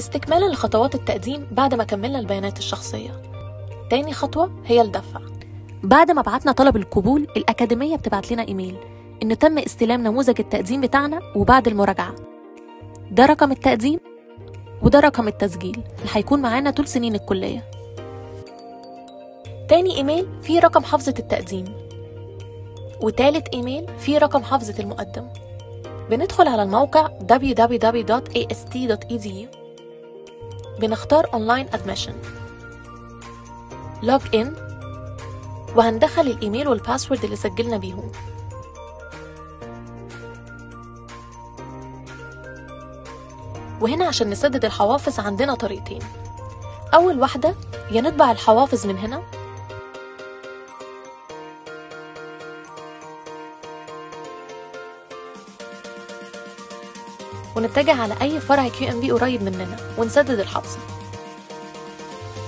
استكمالا لخطوات التقديم بعد ما كملنا البيانات الشخصية. تاني خطوة هي الدفع. بعد ما بعتنا طلب القبول الأكاديمية بتبعت لنا إيميل إن تم استلام نموذج التقديم بتاعنا وبعد المراجعة. ده رقم التقديم وده رقم التسجيل اللي هيكون معانا طول سنين الكلية. تاني إيميل فيه رقم حافظة التقديم. وتالت إيميل فيه رقم حافظة المقدم. بندخل على الموقع www.ast.edu بنختار Online Admission. Log in وهندخل الإيميل والباسورد اللي سجلنا بيهم. وهنا عشان نسدد الحوافز عندنا طريقتين. أول واحدة يا نطبع الحوافز من هنا ونتجه على أي فرع QNB قريب مننا ونسدد الحفظ.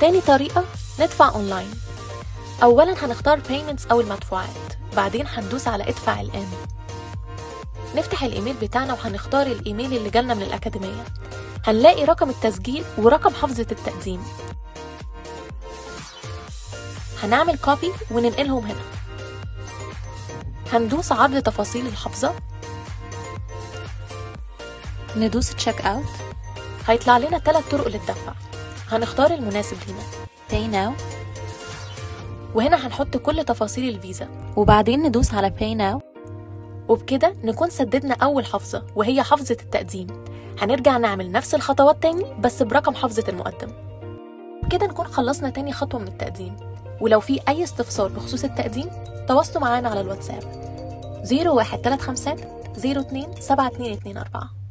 تاني طريقة ندفع أونلاين أولا هنختار payments أو المدفوعات بعدين هندوس على ادفع الآن. نفتح الإيميل بتاعنا وهنختار الإيميل اللي جالنا من الأكاديمية. هنلاقي رقم التسجيل ورقم حفظة التقديم. هنعمل copy وننقلهم هنا. هندوس عرض تفاصيل الحفظة. ندوس check out هيطلع لنا ثلاث طرق للدفع. هنختار المناسب لينا Pay now. وهنا هنحط كل تفاصيل الفيزا. وبعدين ندوس على Pay now. وبكده نكون سددنا أول حفظة وهي حفظة التقديم. هنرجع نعمل نفس الخطوات تاني بس برقم حفظة المقدم. كده نكون خلصنا تاني خطوة من التقديم. ولو في أي استفسار بخصوص التقديم تواصلوا معانا على الواتساب. 0135 02 7224